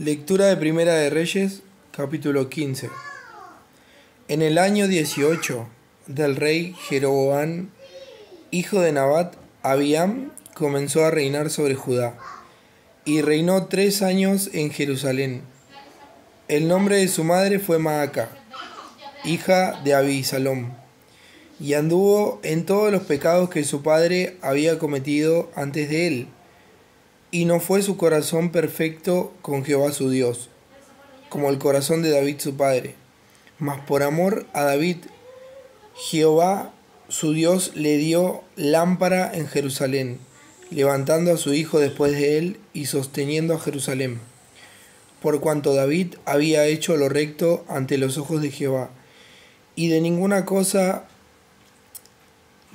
Lectura de Primera de Reyes, capítulo 15. En el año 18 del rey Jeroboam, hijo de Nabat, Abiam comenzó a reinar sobre Judá, y reinó tres años en Jerusalén. El nombre de su madre fue Maaca, hija de Abisalom, y anduvo en todos los pecados que su padre había cometido antes de él y no fue su corazón perfecto con Jehová su Dios, como el corazón de David su padre. Mas por amor a David, Jehová su Dios le dio lámpara en Jerusalén, levantando a su hijo después de él y sosteniendo a Jerusalén. Por cuanto David había hecho lo recto ante los ojos de Jehová, y de ninguna cosa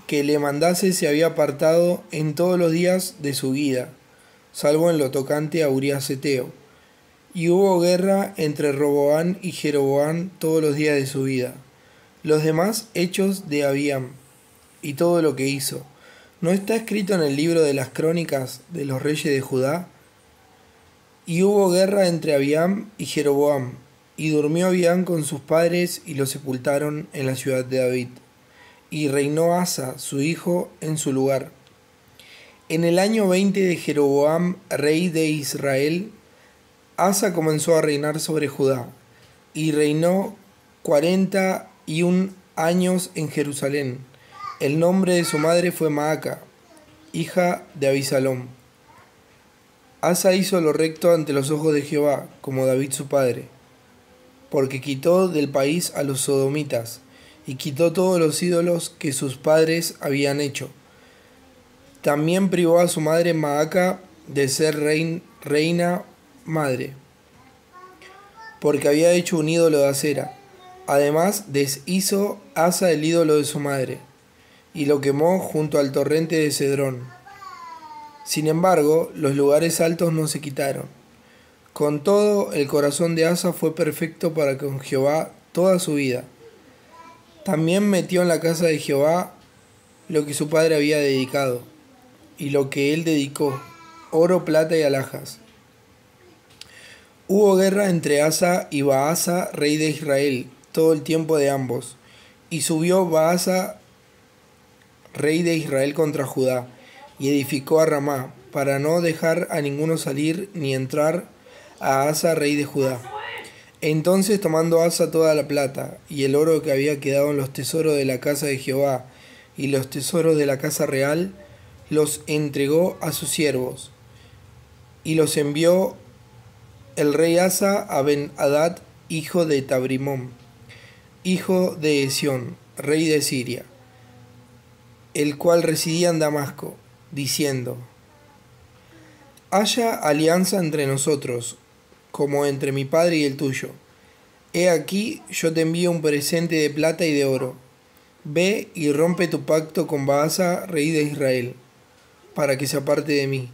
que le mandase se había apartado en todos los días de su vida salvo en lo tocante a Urias Eteo. Y hubo guerra entre Roboán y Jeroboán todos los días de su vida. Los demás hechos de Abiam y todo lo que hizo, ¿no está escrito en el libro de las crónicas de los reyes de Judá? Y hubo guerra entre Abiam y Jeroboam, y durmió Abiam con sus padres y lo sepultaron en la ciudad de David. Y reinó Asa, su hijo, en su lugar. En el año 20 de Jeroboam, rey de Israel, Asa comenzó a reinar sobre Judá y reinó cuarenta y un años en Jerusalén. El nombre de su madre fue Maaca, hija de Abisalom. Asa hizo lo recto ante los ojos de Jehová, como David su padre, porque quitó del país a los sodomitas y quitó todos los ídolos que sus padres habían hecho también privó a su madre Maaca de ser reina madre, porque había hecho un ídolo de acera. Además, deshizo Asa el ídolo de su madre, y lo quemó junto al torrente de Cedrón. Sin embargo, los lugares altos no se quitaron. Con todo, el corazón de Asa fue perfecto para con Jehová toda su vida. También metió en la casa de Jehová lo que su padre había dedicado y lo que él dedicó, oro, plata y alhajas. Hubo guerra entre Asa y Baasa, rey de Israel, todo el tiempo de ambos, y subió Baasa, rey de Israel, contra Judá, y edificó a Ramá, para no dejar a ninguno salir ni entrar a Asa, rey de Judá. Entonces tomando Asa toda la plata y el oro que había quedado en los tesoros de la casa de Jehová y los tesoros de la casa real, los entregó a sus siervos, y los envió el rey Asa a Ben-Hadad, hijo de Tabrimón, hijo de Esión, rey de Siria, el cual residía en Damasco, diciendo, Haya alianza entre nosotros, como entre mi padre y el tuyo. He aquí, yo te envío un presente de plata y de oro. Ve y rompe tu pacto con Baasa, rey de Israel para que se aparte de mí.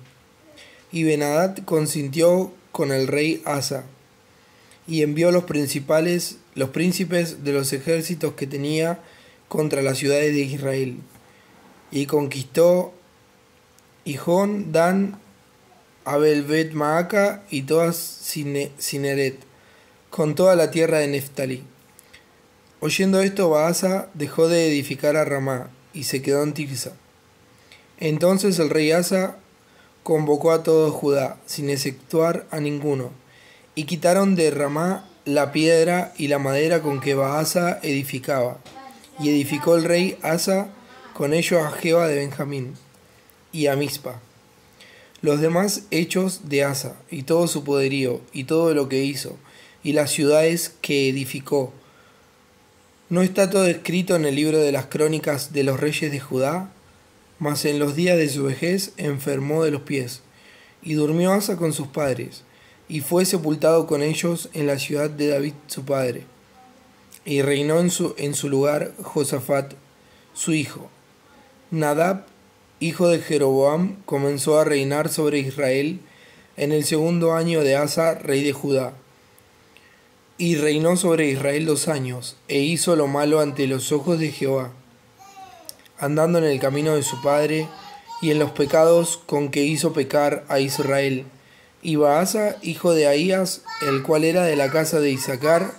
Y Benadad consintió con el rey Asa, y envió los principales, los príncipes de los ejércitos que tenía contra las ciudades de Israel, y conquistó Hijón, Dan, Abelbet Maaca y todas Sineret, con toda la tierra de Neftalí. Oyendo esto, Baasa dejó de edificar a Ramá y se quedó en Tifsa. Entonces el rey Asa convocó a todo Judá, sin exceptuar a ninguno, y quitaron de Ramá la piedra y la madera con que Baasa edificaba, y edificó el rey Asa con ello a Jeba de Benjamín y a Mispa. Los demás hechos de Asa, y todo su poderío, y todo lo que hizo, y las ciudades que edificó, ¿no está todo escrito en el libro de las crónicas de los reyes de Judá? Mas en los días de su vejez enfermó de los pies, y durmió Asa con sus padres, y fue sepultado con ellos en la ciudad de David su padre. Y reinó en su, en su lugar Josafat, su hijo. Nadab, hijo de Jeroboam, comenzó a reinar sobre Israel en el segundo año de Asa, rey de Judá. Y reinó sobre Israel dos años, e hizo lo malo ante los ojos de Jehová andando en el camino de su padre y en los pecados con que hizo pecar a Israel, Y Baasa, hijo de Ahías, el cual era de la casa de Isaacar,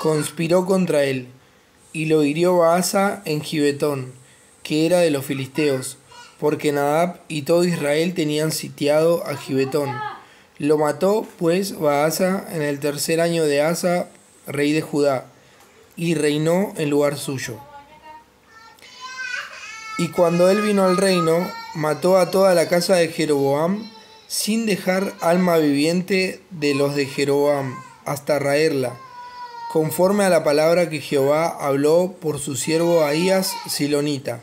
conspiró contra él, y lo hirió Baasa en Gibetón, que era de los filisteos, porque Nadab y todo Israel tenían sitiado a Gibetón. Lo mató, pues, Baasa en el tercer año de Asa, rey de Judá, y reinó en lugar suyo. Y cuando él vino al reino, mató a toda la casa de Jeroboam, sin dejar alma viviente de los de Jeroboam, hasta raerla, conforme a la palabra que Jehová habló por su siervo Ahías Silonita,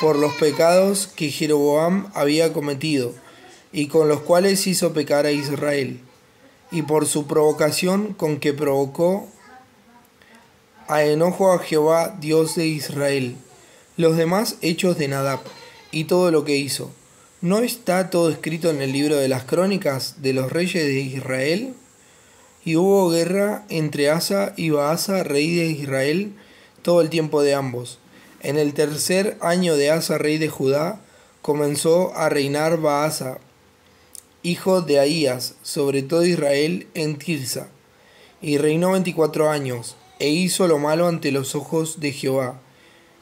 por los pecados que Jeroboam había cometido, y con los cuales hizo pecar a Israel, y por su provocación con que provocó a enojo a Jehová, Dios de Israel los demás hechos de Nadab y todo lo que hizo. ¿No está todo escrito en el libro de las crónicas de los reyes de Israel? Y hubo guerra entre Asa y Baasa, rey de Israel, todo el tiempo de ambos. En el tercer año de Asa, rey de Judá, comenzó a reinar Baasa, hijo de Ahías, sobre todo Israel en Tirsa, y reinó veinticuatro años, e hizo lo malo ante los ojos de Jehová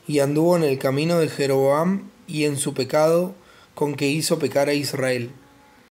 y anduvo en el camino de Jeroboam y en su pecado con que hizo pecar a Israel.